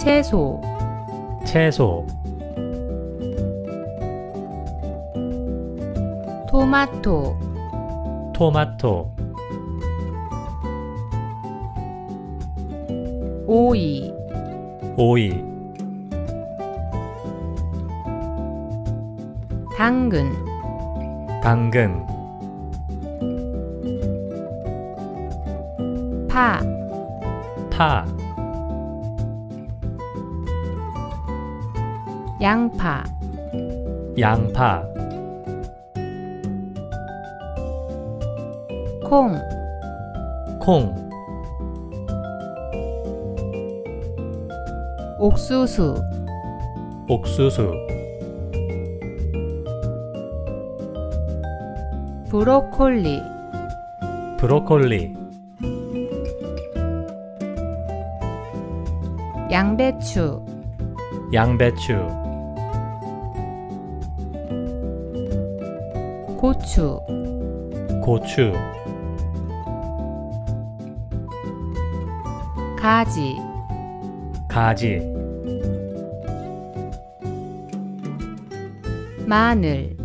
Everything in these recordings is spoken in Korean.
채소. 채소. 토마토. 토마토. 오이. 오이. 당근. 당근 파파 양파. 양파. 콩. 콩. 옥수수. 옥수수. 브로콜리. 브로콜리 양배추. 양배추. 고추. 고추. 가지. 가지. 마늘.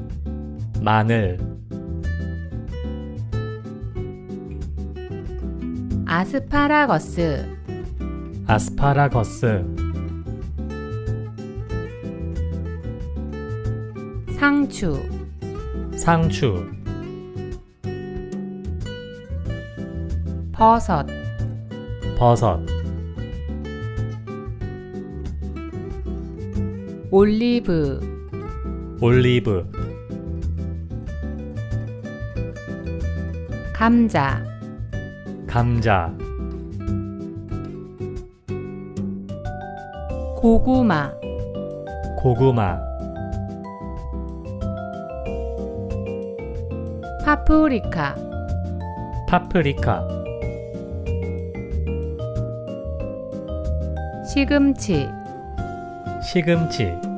마늘. 아스파라거스 아스파라거스. 상추. 상추. 버섯. 버섯. 올리브. 올리브. 감자. 감자 고구마. 고구마. 파프리카. 파프리카. 시금치. 시금치